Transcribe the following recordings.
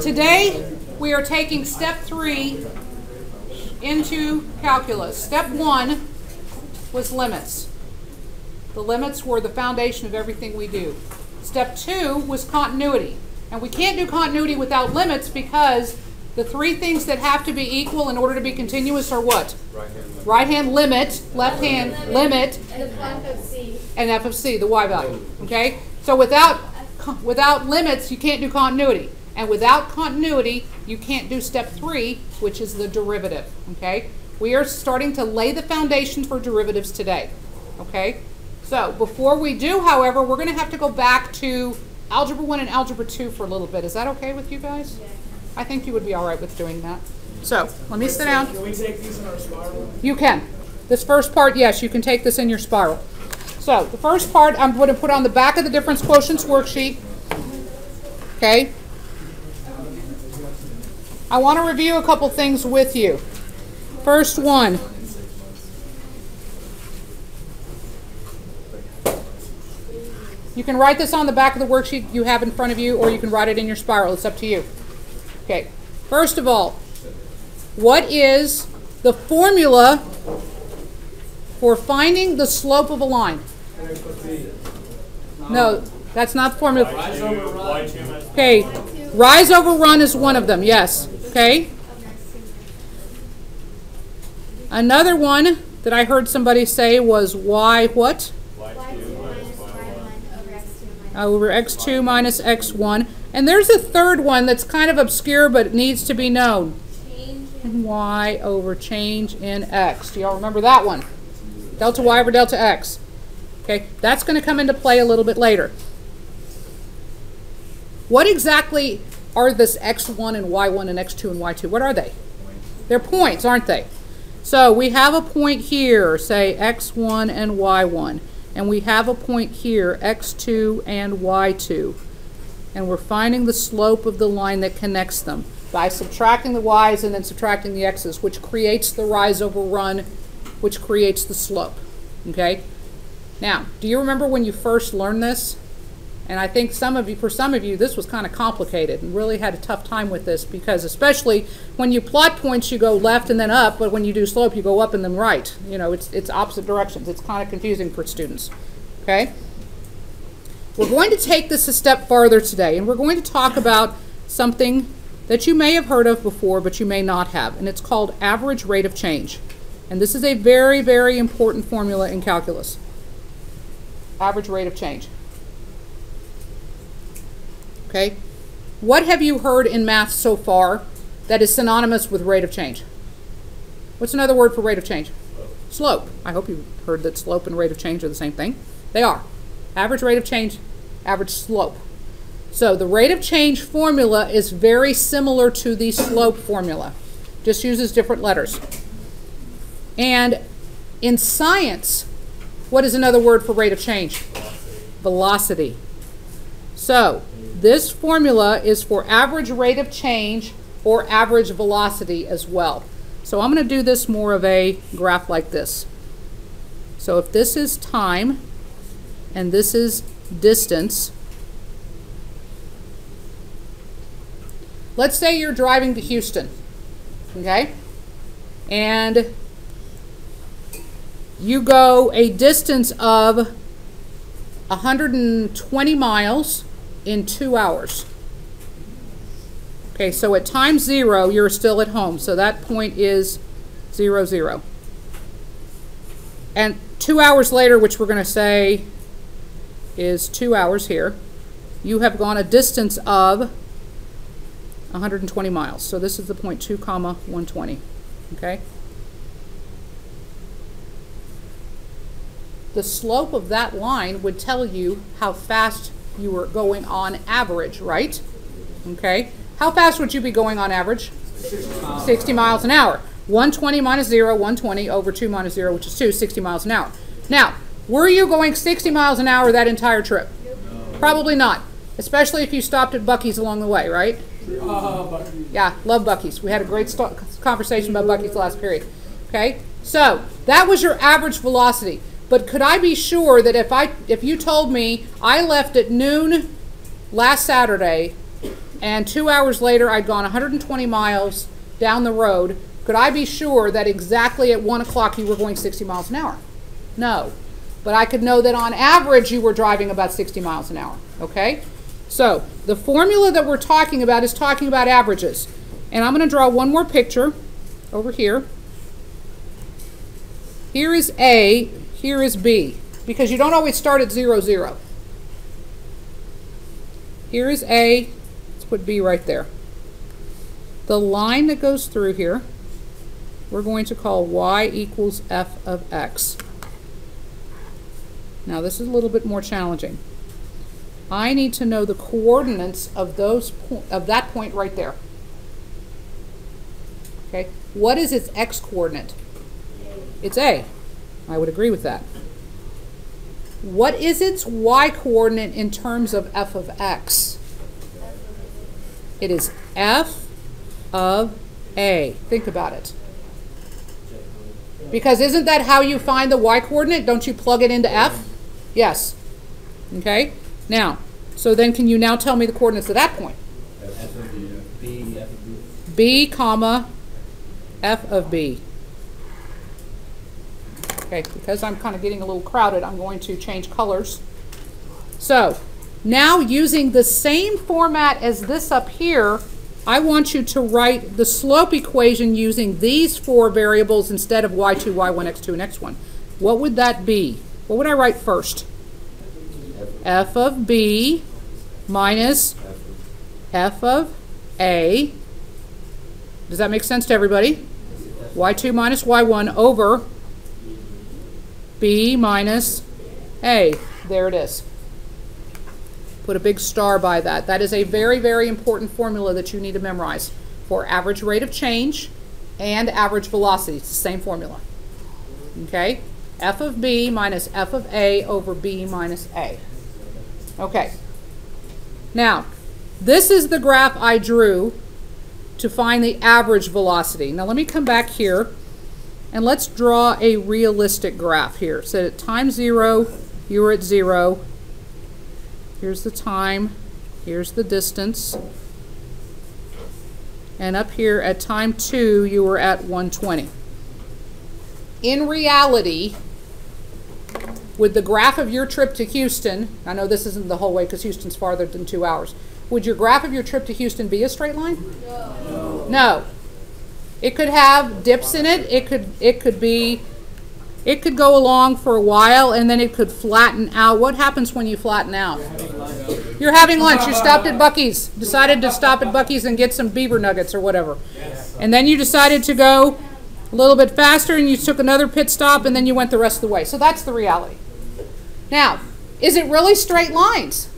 Today, we are taking step three into calculus. Step one was limits. The limits were the foundation of everything we do. Step two was continuity. And we can't do continuity without limits because the three things that have to be equal in order to be continuous are what? Right hand limit, left hand limit, And f of c. and f of c, the y value. Okay? So without without limits, you can't do continuity. And without continuity, you can't do step three, which is the derivative. Okay? We are starting to lay the foundation for derivatives today. Okay? So before we do, however, we're going to have to go back to algebra 1 and algebra 2 for a little bit. Is that okay with you guys? I think you would be all right with doing that. So let me sit down. Can we take these in our spiral? You can. This first part, yes, you can take this in your spiral. So the first part I'm going to put on the back of the difference quotients worksheet. Okay? I want to review a couple things with you. First one. You can write this on the back of the worksheet you have in front of you, or you can write it in your spiral. It's up to you. Okay. First of all, what is the formula for finding the slope of a line? No, that's not the formula. Okay, rise over run is one of them, yes. Okay. Another one that I heard somebody say was y what? Uh, over x2 minus x1. And there's a third one that's kind of obscure but needs to be known. y over change in x. Do y'all remember that one? Delta y over delta x. Okay, that's going to come into play a little bit later. What exactly are this x1 and y1 and x2 and y2? What are they? They're points, aren't they? So we have a point here, say x1 and y1. And we have a point here, x2 and y2. And we're finding the slope of the line that connects them by subtracting the y's and then subtracting the x's, which creates the rise over run, which creates the slope. Okay? Now, do you remember when you first learned this? And I think some of you, for some of you, this was kind of complicated and really had a tough time with this because especially when you plot points, you go left and then up, but when you do slope, you go up and then right. You know, it's, it's opposite directions. It's kind of confusing for students. Okay? We're going to take this a step farther today, and we're going to talk about something that you may have heard of before, but you may not have, and it's called average rate of change. And this is a very, very important formula in calculus. Average rate of change. Okay? What have you heard in math so far that is synonymous with rate of change? What's another word for rate of change? Slope. I hope you've heard that slope and rate of change are the same thing. They are. Average rate of change, average slope. So the rate of change formula is very similar to the slope formula, just uses different letters. And in science, what is another word for rate of change? Velocity. So this formula is for average rate of change or average velocity as well. So I'm going to do this more of a graph like this. So if this is time and this is distance, let's say you're driving to Houston, okay? And you go a distance of 120 miles in two hours. Okay, so at time zero, you're still at home. So that point is zero, zero. And two hours later, which we're going to say is two hours here, you have gone a distance of 120 miles. So this is the point 2 comma 120. Okay? The slope of that line would tell you how fast you were going on average, right? Okay? How fast would you be going on average? 60 miles an hour. 120 minus 0, 120 over 2 minus 0, which is 2, 60 miles an hour. Now, were you going 60 miles an hour that entire trip? Probably not, especially if you stopped at Buc-ee's along the way, right? Yeah, love Buc-ee's. We had a great conversation about Buc-ee's last period. Okay, so that was your average velocity. But could I be sure that if I if you told me I left at noon last Saturday and two hours later I'd gone 120 miles down the road, could I be sure that exactly at 1 o'clock you were going 60 miles an hour? No. But I could know that on average you were driving about 60 miles an hour. Okay? So the formula that we're talking about is talking about averages. And I'm going to draw one more picture over here. Here is A, here is B, because you don't always start at 0, 0. Here is A, let's put B right there. The line that goes through here, we're going to call y equals f of x. Now this is a little bit more challenging. I need to know the coordinates of those of that point right there. Okay, what is its x coordinate? It's a. I would agree with that. What is its y coordinate in terms of f of x? It is f of a. Think about it. Because isn't that how you find the y coordinate? Don't you plug it into f? Yes. Okay? Now, so then can you now tell me the coordinates of that point? B, comma, f of b. Okay, because I'm kind of getting a little crowded, I'm going to change colors. So, now using the same format as this up here, I want you to write the slope equation using these four variables instead of y2, y1, x2, and x1. What would that be? What would I write first? f of b minus f of a. Does that make sense to everybody? y2 minus y1 over b minus a. There it is. Put a big star by that. That is a very, very important formula that you need to memorize for average rate of change and average velocity. It's the same formula. Okay? f of b minus f of a over b minus a. Okay. Now, this is the graph I drew to find the average velocity. Now let me come back here and let's draw a realistic graph here. So at time zero, you were at zero. Here's the time. Here's the distance. And up here at time two, you were at 120. In reality, would the graph of your trip to Houston, I know this isn't the whole way because Houston's farther than two hours, would your graph of your trip to Houston be a straight line? No. No. It could have dips in it. It could it could be it could go along for a while and then it could flatten out. What happens when you flatten out? You're having lunch. You stopped at Buc-ee's. Decided to stop at Buc-ee's and get some beaver nuggets or whatever. And then you decided to go a little bit faster and you took another pit stop and then you went the rest of the way. So that's the reality. Now, is it really straight lines?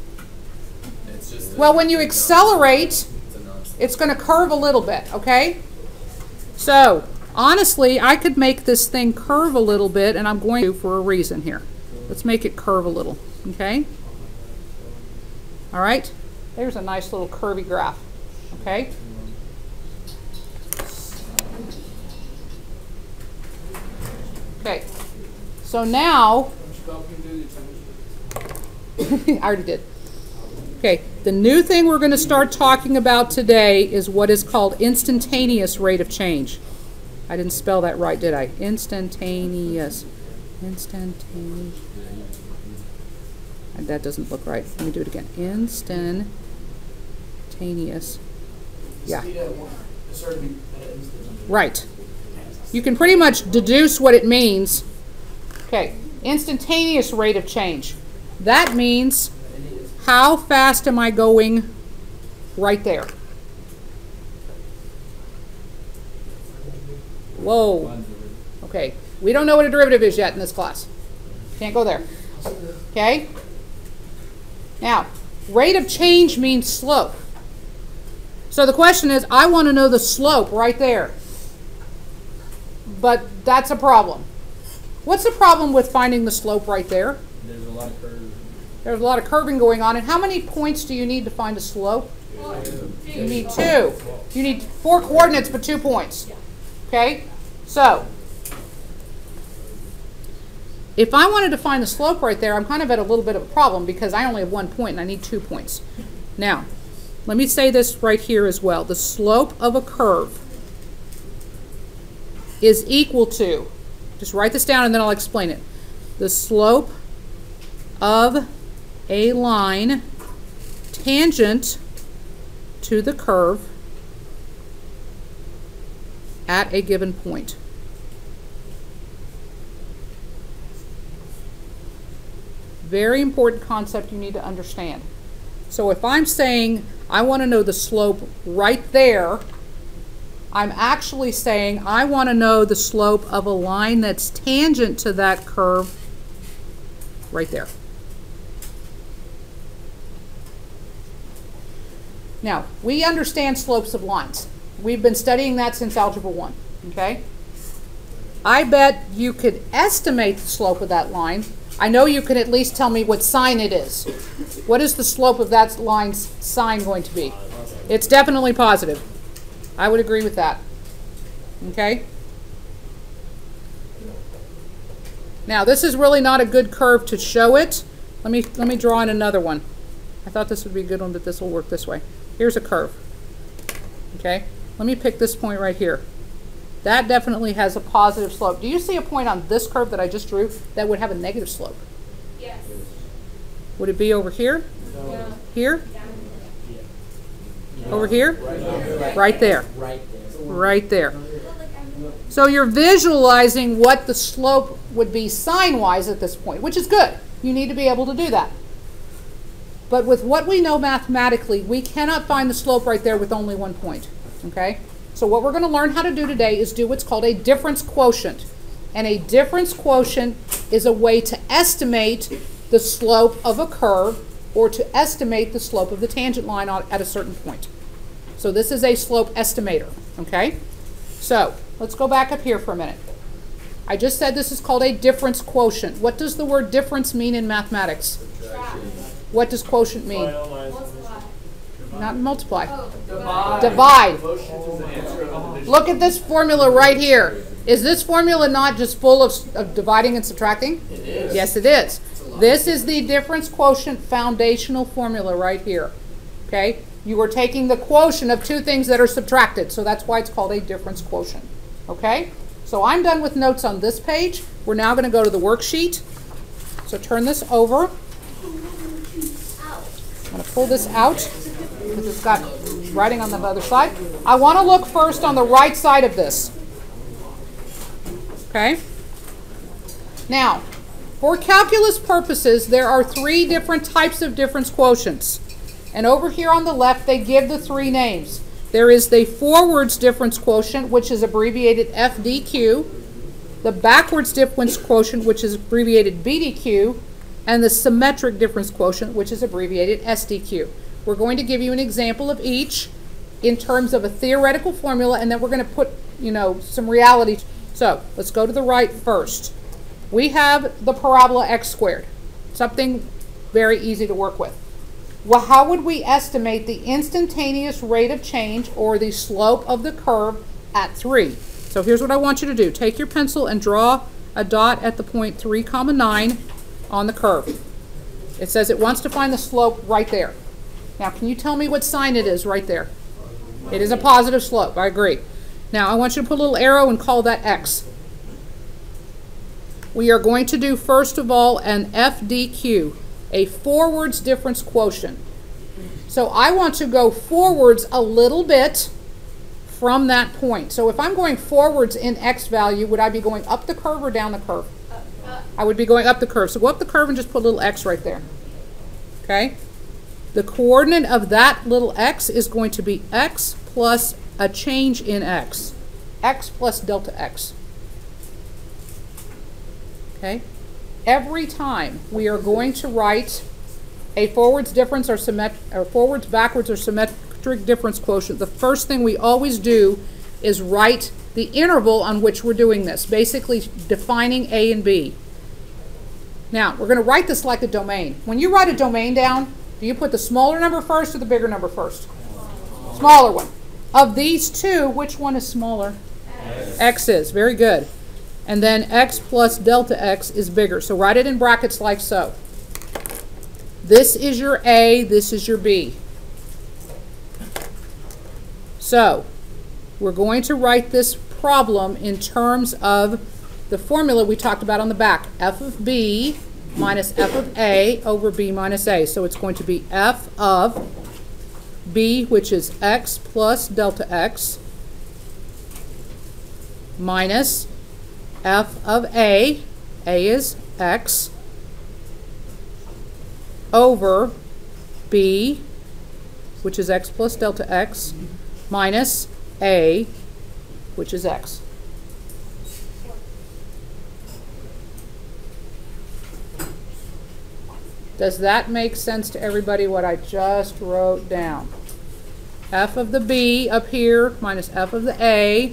Well, when you accelerate, it's going to curve a little bit, okay? So, honestly, I could make this thing curve a little bit, and I'm going to for a reason here. Let's make it curve a little, okay? All right? There's a nice little curvy graph, okay? Okay, so now, I already did. Okay, the new thing we're going to start talking about today is what is called instantaneous rate of change. I didn't spell that right, did I? Instantaneous. Instantaneous. That doesn't look right. Let me do it again. Instantaneous. Yeah. Right. You can pretty much deduce what it means. Okay, instantaneous rate of change. That means how fast am I going right there? Whoa. Okay, we don't know what a derivative is yet in this class. Can't go there. Okay? Now, rate of change means slope. So the question is, I want to know the slope right there. But that's a problem. What's the problem with finding the slope right there? There's a lot of curves. There's a lot of curving going on. And how many points do you need to find a slope? You need two. You need four coordinates, but two points. Okay? So, if I wanted to find the slope right there, I'm kind of at a little bit of a problem because I only have one point and I need two points. Now, let me say this right here as well. The slope of a curve is equal to, just write this down and then I'll explain it. The slope of a line tangent to the curve at a given point. Very important concept you need to understand. So if I'm saying I want to know the slope right there, I'm actually saying I want to know the slope of a line that's tangent to that curve right there. Now, we understand slopes of lines. We've been studying that since Algebra 1, okay? I bet you could estimate the slope of that line. I know you can at least tell me what sign it is. What is the slope of that line's sign going to be? It's definitely positive. I would agree with that. Okay? Now, this is really not a good curve to show it. Let me, let me draw in another one. I thought this would be a good one, but this will work this way. Here's a curve. Okay? Let me pick this point right here. That definitely has a positive slope. Do you see a point on this curve that I just drew that would have a negative slope? Yes. Would it be over here? Yeah. Here? Over here? Right there. Right there. Right there. So you're visualizing what the slope would be sign-wise at this point, which is good. You need to be able to do that. But with what we know mathematically, we cannot find the slope right there with only one point, okay? So what we're going to learn how to do today is do what's called a difference quotient. And a difference quotient is a way to estimate the slope of a curve or to estimate the slope of the tangent line at a certain point. So this is a slope estimator, okay? So let's go back up here for a minute. I just said this is called a difference quotient. What does the word difference mean in mathematics? What does quotient mean? Not multiply. Divide. Look at this formula right here. Is this formula not just full of, of dividing and subtracting? It is. Yes, it is. This is the difference quotient foundational formula right here. Okay? You are taking the quotient of two things that are subtracted, so that's why it's called a difference quotient. Okay? So I'm done with notes on this page. We're now going to go to the worksheet. So turn this over. Pull this out because it's got writing on the other side. I want to look first on the right side of this. Okay? Now, for calculus purposes, there are three different types of difference quotients. And over here on the left, they give the three names. There is the forwards difference quotient, which is abbreviated FDQ, the backwards difference quotient, which is abbreviated BDQ, and the symmetric difference quotient, which is abbreviated SDQ. We're going to give you an example of each in terms of a theoretical formula, and then we're going to put, you know, some reality. So let's go to the right first. We have the parabola x squared, something very easy to work with. Well, how would we estimate the instantaneous rate of change or the slope of the curve at 3? So here's what I want you to do. Take your pencil and draw a dot at the point 3 comma 9 on the curve. It says it wants to find the slope right there. Now, can you tell me what sign it is right there? It is a positive slope. I agree. Now, I want you to put a little arrow and call that x. We are going to do, first of all, an FDQ, a forwards difference quotient. So I want to go forwards a little bit from that point. So if I'm going forwards in x value, would I be going up the curve or down the curve? I would be going up the curve. So go up the curve and just put a little x right there. Okay? The coordinate of that little x is going to be x plus a change in x. x plus delta x. Okay? Every time we are going to write a forwards difference or, or forwards, backwards, or symmetric difference quotient, the first thing we always do is write the interval on which we're doing this, basically defining A and B. Now, we're going to write this like a domain. When you write a domain down, do you put the smaller number first or the bigger number first? Smaller one. Of these two, which one is smaller? X, x is. Very good. And then x plus delta x is bigger. So write it in brackets like so. This is your A, this is your B. So, we're going to write this problem in terms of the formula we talked about on the back. f of b minus f of a over b minus a. So it's going to be f of b, which is x plus delta x, minus f of a, a is x, over b, which is x plus delta x, minus a, which is x. Does that make sense to everybody what I just wrote down? f of the b up here minus f of the a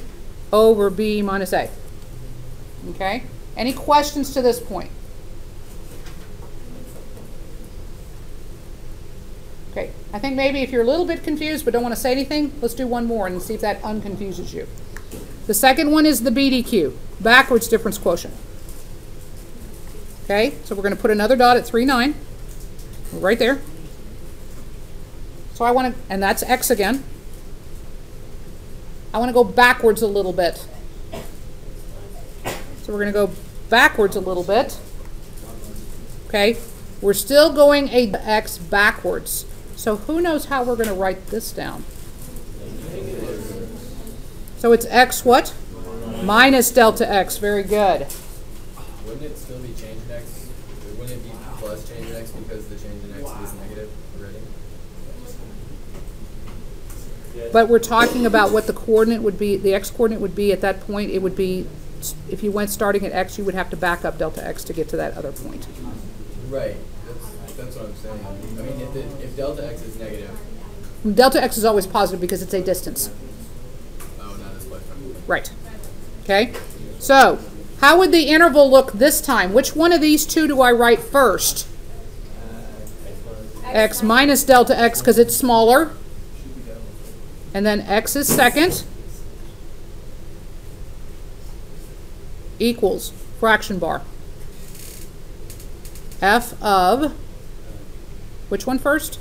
over b minus a. Okay? Any questions to this point? Okay, I think maybe if you're a little bit confused but don't want to say anything, let's do one more and see if that unconfuses you. The second one is the BDQ, backwards difference quotient. Okay, so we're going to put another dot at 3, 9, right there. So I want to, and that's x again. I want to go backwards a little bit. So we're going to go backwards a little bit. Okay, we're still going a x backwards. So who knows how we're going to write this down? So it's x what? Minus delta x. Very good. Wouldn't it still be change x? Wouldn't it be plus change x because the change in x is negative already? But we're talking about what the coordinate would be, the x coordinate would be at that point. It would be, if you went starting at x, you would have to back up delta x to get to that other point. Right. That's, that's what I'm saying. I mean, if, the, if delta x is negative, Delta x is always positive because it's a distance. oh, not as plus. Right. Okay? So, how would the interval look this time? Which one of these two do I write first? Uh, x minus delta x because it's smaller. And then x is second. Equals fraction bar. f of, which one first?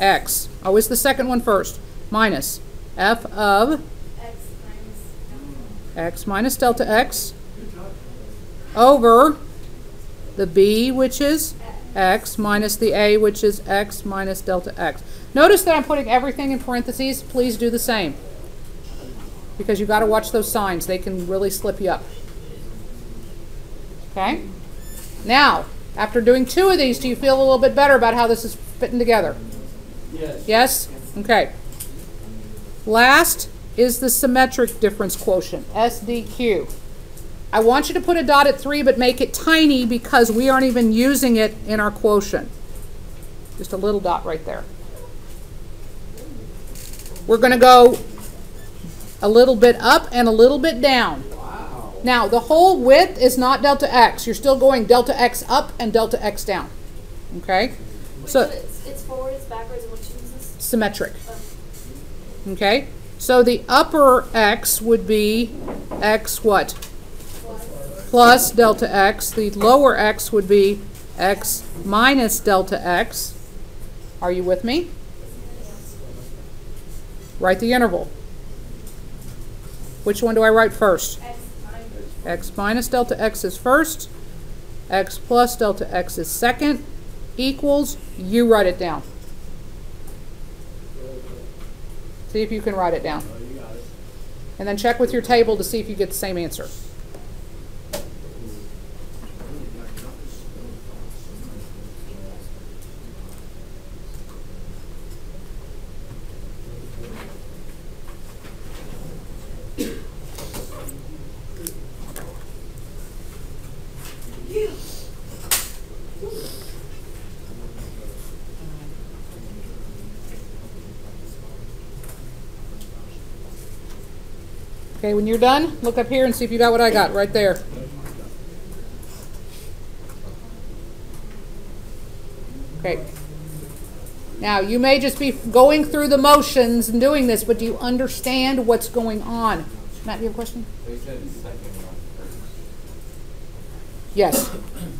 x. Always oh, the second one first. Minus f of X minus x minus delta x over the b, which is x, minus the a, which is x minus delta x. Notice that I'm putting everything in parentheses. Please do the same. Because you've got to watch those signs. They can really slip you up. Okay? Now, after doing two of these, do you feel a little bit better about how this is fitting together? Yes. Yes? Okay. Last is the symmetric difference quotient, SDQ. I want you to put a dot at 3, but make it tiny because we aren't even using it in our quotient. Just a little dot right there. We're going to go a little bit up and a little bit down. Now, the whole width is not delta x. You're still going delta x up and delta x down. Okay? So, it's, it's forwards, backwards, and what chooses? symmetric. Oh. Okay? So the upper x would be x what? Plus delta x. The lower x would be x minus delta x. Are you with me? Write the interval. Which one do I write first? X minus. x minus delta x is first, x plus delta x is second, equals, you write it down. See if you can write it down. Oh, you got it. And then check with your table to see if you get the same answer. Okay, when you're done, look up here and see if you got what I got right there. Okay. Now, you may just be going through the motions and doing this, but do you understand what's going on? Matt, do you have a question? They said second one first. Yes.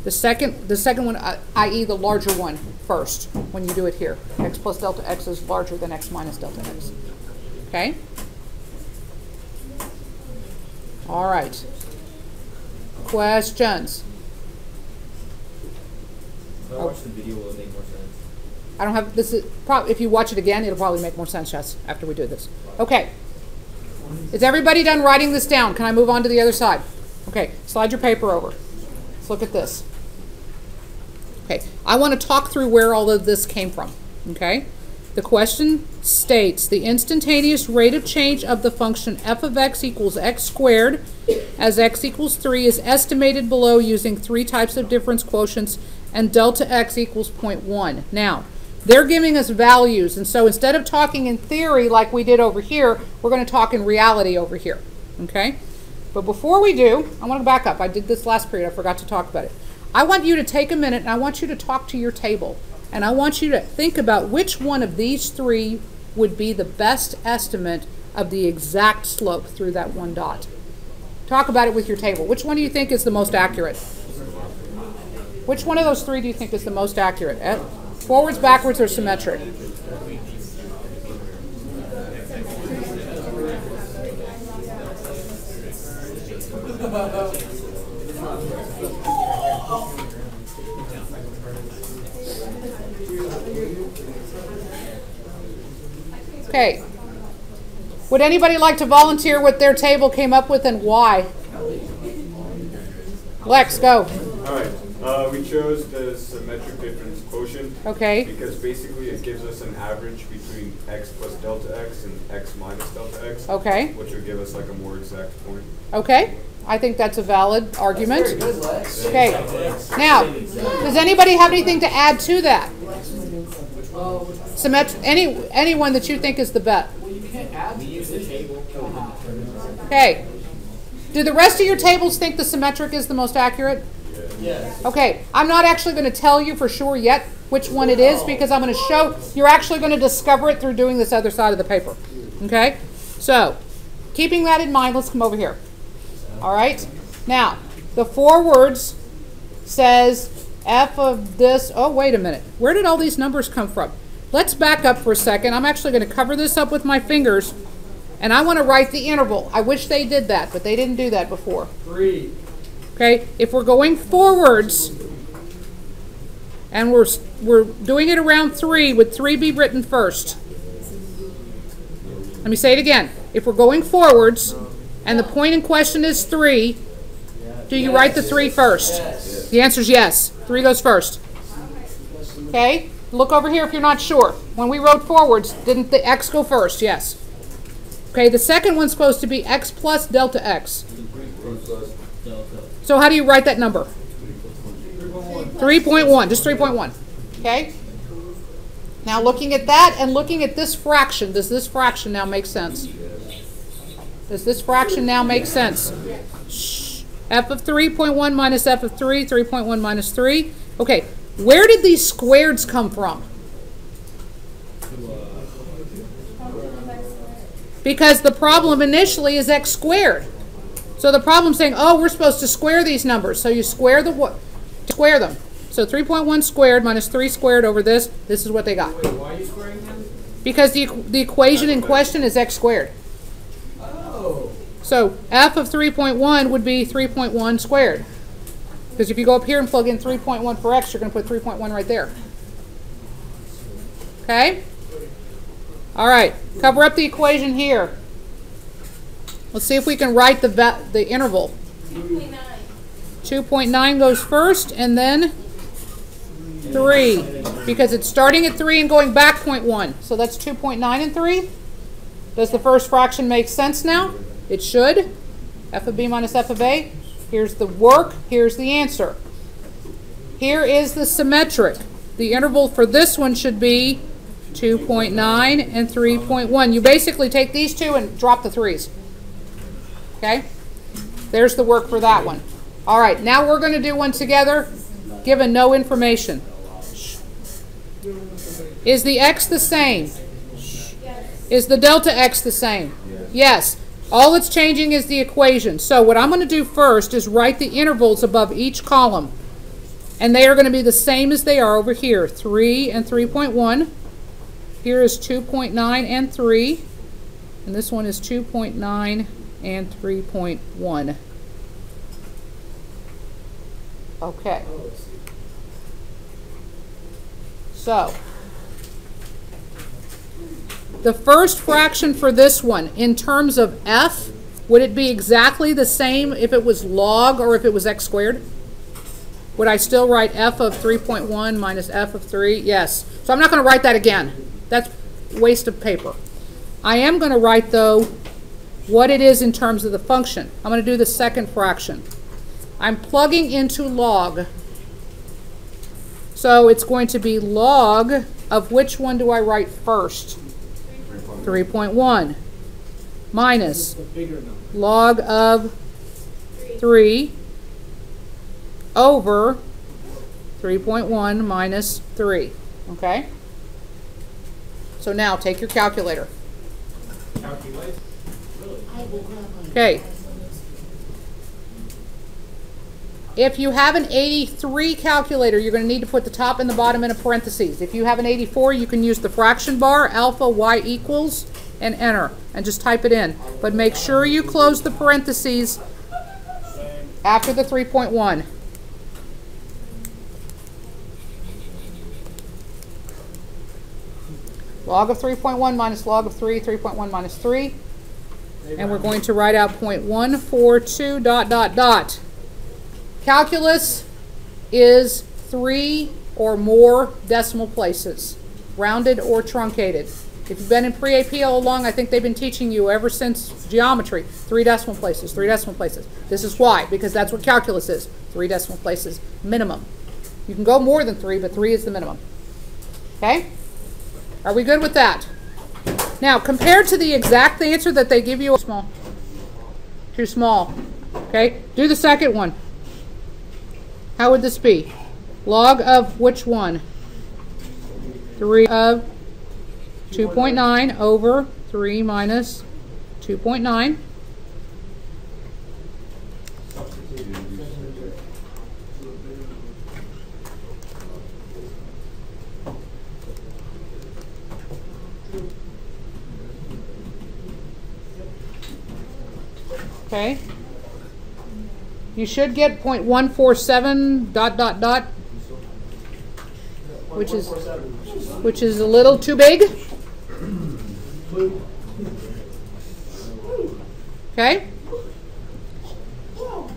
The second, the second one, uh, i.e. the larger one first, when you do it here. x plus delta x is larger than x minus delta x. Okay? All right. Questions? If I watch the video, will it make more sense? I don't have, this is, if you watch it again, it'll probably make more sense, yes, after we do this. Okay. Is everybody done writing this down? Can I move on to the other side? Okay, slide your paper over. Let's look at this. Okay, I want to talk through where all of this came from, okay? The question states the instantaneous rate of change of the function f of x equals x squared as x equals 3 is estimated below using three types of difference quotients and delta x equals 0.1. Now, they're giving us values, and so instead of talking in theory like we did over here, we're going to talk in reality over here, okay? But before we do, I want to back up. I did this last period. I forgot to talk about it. I want you to take a minute and I want you to talk to your table. And I want you to think about which one of these three would be the best estimate of the exact slope through that one dot. Talk about it with your table. Which one do you think is the most accurate? Which one of those three do you think is the most accurate? Eh, Forwards, backwards, or symmetric? Okay. Would anybody like to volunteer what their table came up with and why? Lex, go. All right, uh, we chose the symmetric difference quotient. Okay. Because basically it gives us an average between x plus delta x and x minus delta x. Okay. Which would give us like a more exact point. Okay. I think that's a valid argument. Good, Okay. Now, does anybody have anything to add to that? Symmet- any anyone that you think is the bet? Okay. Do the rest of your tables think the symmetric is the most accurate? Yes. Okay, I'm not actually going to tell you for sure yet which one it is because I'm going to show, you're actually going to discover it through doing this other side of the paper. Okay? So, keeping that in mind, let's come over here. All right? Now, the forwards says f of this, oh, wait a minute. Where did all these numbers come from? Let's back up for a second. I'm actually going to cover this up with my fingers and I want to write the interval. I wish they did that, but they didn't do that before. Three. Okay, if we're going forwards and we're, we're doing it around three, would three be written first? Let me say it again. If we're going forwards and the point in question is three, do you write the three first? The answer is yes. Three goes first. Okay, look over here if you're not sure. When we wrote forwards, didn't the x go first? Yes. Okay, the second one's supposed to be x plus delta x. So how do you write that number? 3.1, just 3.1. Okay? Now looking at that and looking at this fraction, does this fraction now make sense? Does this fraction now make sense? Shh. F of 3.1 minus f of 3, 3.1 minus 3. Okay, where did these squareds come from? Because the problem initially is x squared. So the problem's saying, oh, we're supposed to square these numbers. So you square the what? Square them. So 3.1 squared minus 3 squared over this, this is what they got. Wait, why are you squaring them? Because the, the equation in question is x squared. So f of 3.1 would be 3.1 squared. Because if you go up here and plug in 3.1 for x, you're going to put 3.1 right there. Okay? All right, cover up the equation here. Let's see if we can write the, the interval. 2.9. 2.9 goes first, and then 3. Because it's starting at 3 and going back 0.1. So that's 2.9 and 3. Does the first fraction make sense now? It should. f of b minus f of a. Here's the work. Here's the answer. Here is the symmetric. The interval for this one should be 2.9 and 3.1. You basically take these two and drop the 3's. Okay? There's the work for that one. All right, now we're going to do one together, given no information. Is the x the same? Is the delta x the same? Yes. All it's changing is the equation. So what I'm going to do first is write the intervals above each column. And they are going to be the same as they are over here, 3 and 3.1. Here is 2.9 and 3. And this one is 2.9 and 3.1. Okay. So, the first fraction for this one, in terms of f, would it be exactly the same if it was log or if it was x squared? Would I still write f of 3.1 minus f of 3? Yes. So I'm not going to write that again. That's waste of paper. I am going to write, though, what it is in terms of the function. I'm going to do the second fraction. I'm plugging into log. So it's going to be log of which one do I write first? 3.1 minus log of 3 over 3.1 minus 3. Okay? So now take your calculator. Okay. If you have an 83 calculator, you're going to need to put the top and the bottom in a parentheses. If you have an 84, you can use the fraction bar, alpha y equals, and enter, and just type it in. But make sure you close the parentheses after the 3.1. Log of 3.1 minus log of 3, 3.1 minus 3. And we're going to write out 0.142 dot dot dot. Calculus is three or more decimal places, rounded or truncated. If you've been in pre-AP all along, I think they've been teaching you ever since geometry, three decimal places, three decimal places. This is why, because that's what calculus is, three decimal places minimum. You can go more than three, but three is the minimum. Okay? Are we good with that? Now, compared to the exact answer that they give you, small, too small. Okay, do the second one. How would this be? Log of which one? 3 of 2.9 over 3 minus 2.9. Okay. You should get 0.147 dot dot dot, which is which is a little too big. Okay.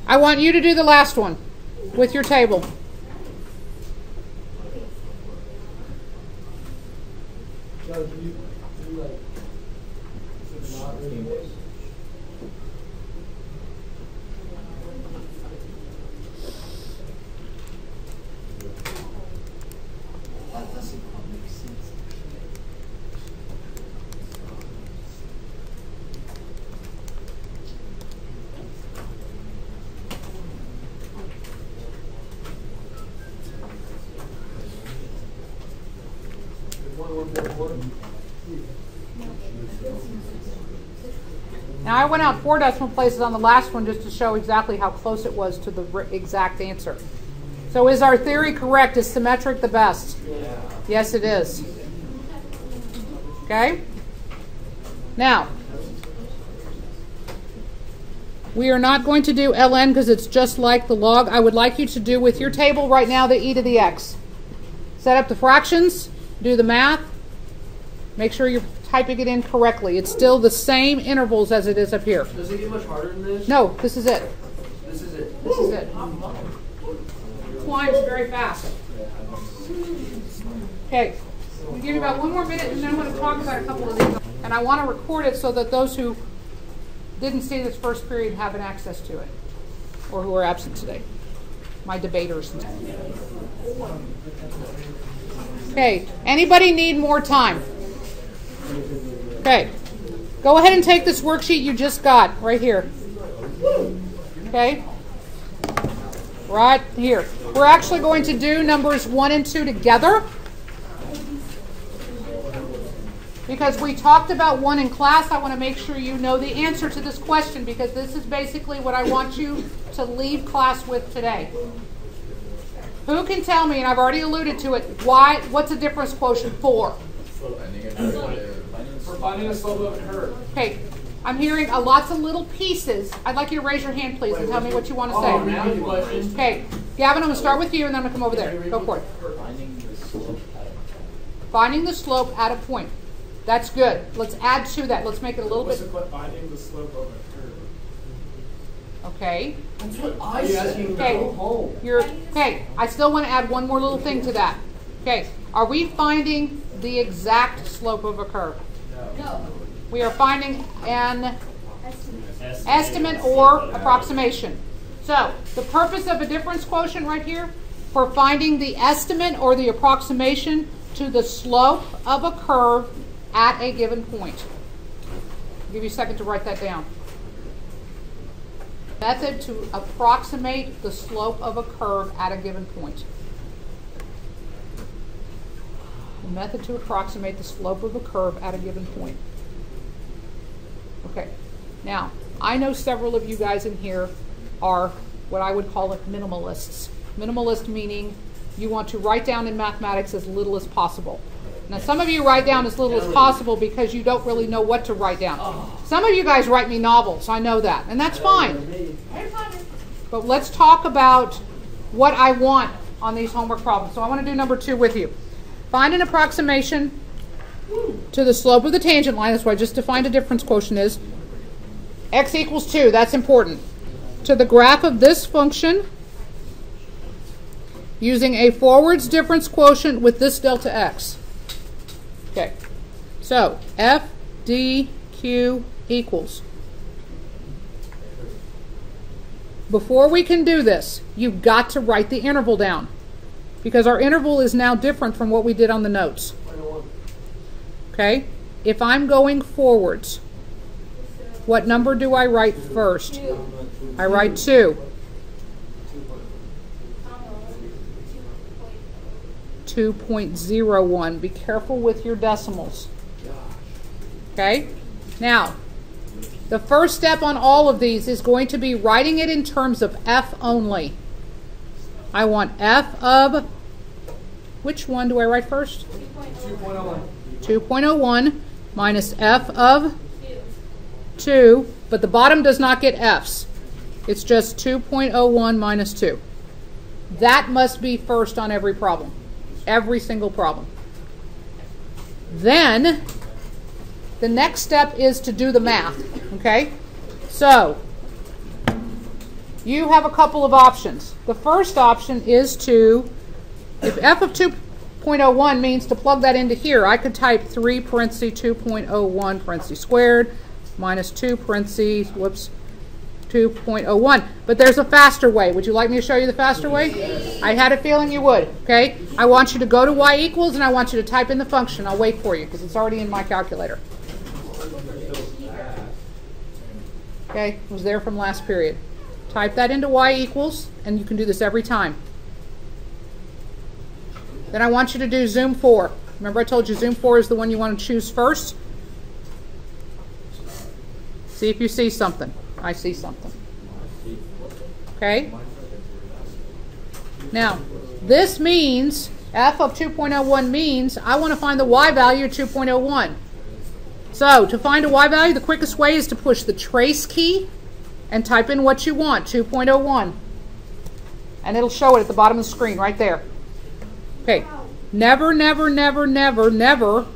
I want you to do the last one with your table. Now I went out four decimal places on the last one just to show exactly how close it was to the exact answer. So is our theory correct? Is symmetric the best? Yes, it is. Okay? Now, we are not going to do ln because it's just like the log. I would like you to do with your table right now the e to the x. Set up the fractions, do the math, make sure you're typing it in correctly. It's still the same intervals as it is up here. Does it get much harder than this? No, this is it. This is it. This is it. Climbs very fast. Okay, we'll give you about one more minute and then I'm going to talk about a couple of these. And I want to record it so that those who didn't see this first period have an access to it or who are absent today. My debaters. Okay, anybody need more time? Okay, go ahead and take this worksheet you just got right here. Okay, right here. We're actually going to do numbers one and two together because we talked about one in class. I want to make sure you know the answer to this question because this is basically what I want you to leave class with today. Who can tell me, and I've already alluded to it, why, what's the difference quotient for? For finding a slope of a curve. Okay, I'm hearing a lots of little pieces. I'd like you to raise your hand, please, and tell me what you oh, want to Oh, say. now you. Okay, Gavin, I'm gonna start with you, and then I'm gonna come over there. Go for it. Finding the slope at Finding the slope at a point. That's good. Let's add to that. Let's make it a little What's bit, the, finding the slope of a curve? okay? That's what I you said. asking Okay. You're, okay, I still want to add one more little thing to that. Okay, are we finding the exact slope of a curve? We are finding an Estimate. estimate or approximation. So, the purpose of a difference quotient right here, for finding the estimate or the approximation to the slope of a curve at a given point. I'll give you a second to write that down. Method to approximate the slope of a curve at a given point. The method to approximate the slope of a curve at a given point. Okay. Now, I know several of you guys in here are what I would call it minimalists. Minimalist meaning you want to write down in mathematics as little as possible. Now, some of you write down as little as possible because you don't really know what to write down. Some of you guys write me novels, I know that, and that's fine. But let's talk about what I want on these homework problems. So I want to do number two with you. Find an approximation to the slope of the tangent line. That's why I just defined a difference quotient is. x equals 2. That's important. To the graph of this function using a forwards difference quotient with this delta x. Okay. So f d q equals. Before we can do this, you've got to write the interval down because our interval is now different from what we did on the notes. Okay? If I'm going forwards, what number do I write first? I write 2. Comma. Two point. 2.01. Be careful with your decimals. Okay? Now, the first step on all of these is going to be writing it in terms of f only. I want f of, which one do I write first? Two point oh. 2.01 minus f of Two. 2, but the bottom does not get f's. It's just 2.01 minus 2. That must be first on every problem. Every single problem. Then, the next step is to do the math, okay? So, you have a couple of options. The first option is to, if f of 2.01 means to plug that into here, I could type 3 parentheses 2.01 parentheses squared minus 2 parentheses, whoops, 2.01. But there's a faster way. Would you like me to show you the faster way? I had a feeling you would, okay? I want you to go to y equals and I want you to type in the function. I'll wait for you because it's already in my calculator. Okay, it was there from last period. Type that into y equals, and you can do this every time. Then I want you to do zoom 4. Remember I told you zoom 4 is the one you want to choose first? See if you see something. I see something. Okay? Now, this means, f of 2.01 means I want to find the y value of 2.01. So, to find a y value, the quickest way is to push the trace key and type in what you want, 2.01. And it'll show it at the bottom of the screen right there. Okay. Never, never, never, never, never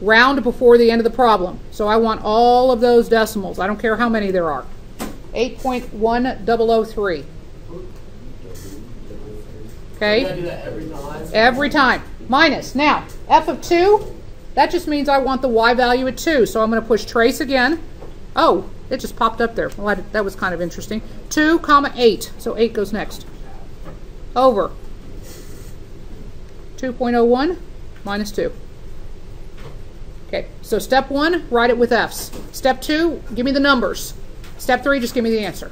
round before the end of the problem. So I want all of those decimals. I don't care how many there are. 8.1003. Okay? Every time. Every time. Minus. Now, f of 2, that just means I want the y value at 2. So I'm going to push trace again. Oh, it just popped up there. Well, that- was kind of interesting. 2 comma 8. So 8 goes next. Over. 2.01 minus 2. Okay, so step 1, write it with f's. Step 2, give me the numbers. Step 3, just give me the answer.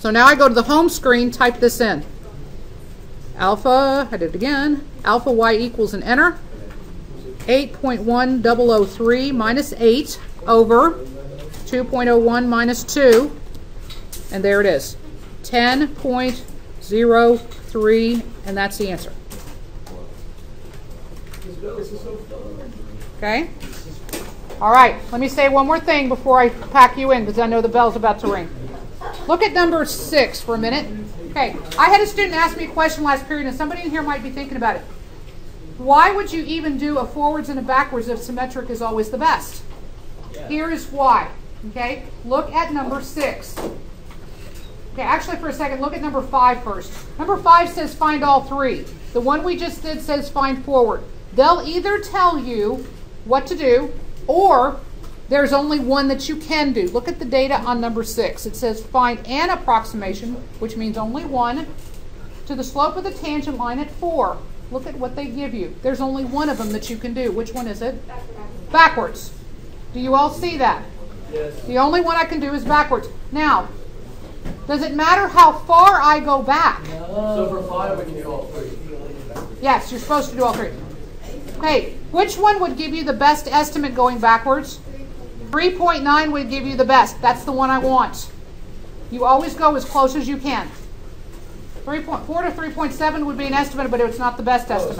So now I go to the home screen, type this in alpha, I did it again, alpha y equals and enter, 8.1003 minus 8 over 2.01 minus 2, and there it is, 10.03, and that's the answer. Okay? All right, let me say one more thing before I pack you in because I know the bell's about to ring. Look at number six for a minute. Okay, I had a student ask me a question last period, and somebody in here might be thinking about it. Why would you even do a forwards and a backwards if symmetric is always the best? Here is why. Okay, look at number six. Okay, actually, for a second, look at number five first. Number five says find all three. The one we just did says find forward. They'll either tell you what to do, or there's only one that you can do. Look at the data on number six. It says find an approximation, which means only one, to the slope of the tangent line at four. Look at what they give you. There's only one of them that you can do. Which one is it? Backwards. Do you all see that? Yes. The only one I can do is backwards. Now, does it matter how far I go back? So for five, we can do all three. Yes, you're supposed to do all three. Okay, which one would give you the best estimate going backwards? 3.9 would give you the best. That's the one I want. You always go as close as you can. 3.4 to 3.7 would be an estimate, but it's not the best estimate.